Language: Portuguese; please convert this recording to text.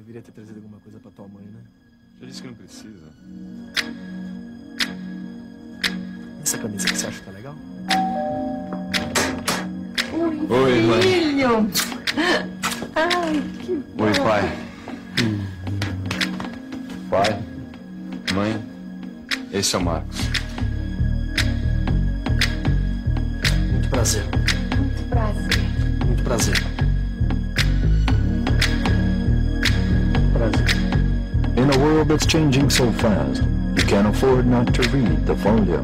Deveria ter trazido alguma coisa pra tua mãe, né? Já disse que não precisa. Essa camisa que você acha que tá legal? Oi, mãe. Filho! Ai, que bom. Oi, pai. Pai, mãe, esse é o Marcos. Muito prazer. Prazer. Muito prazer. Prazer. In a world that's changing so fast, you can't afford not to read the folio.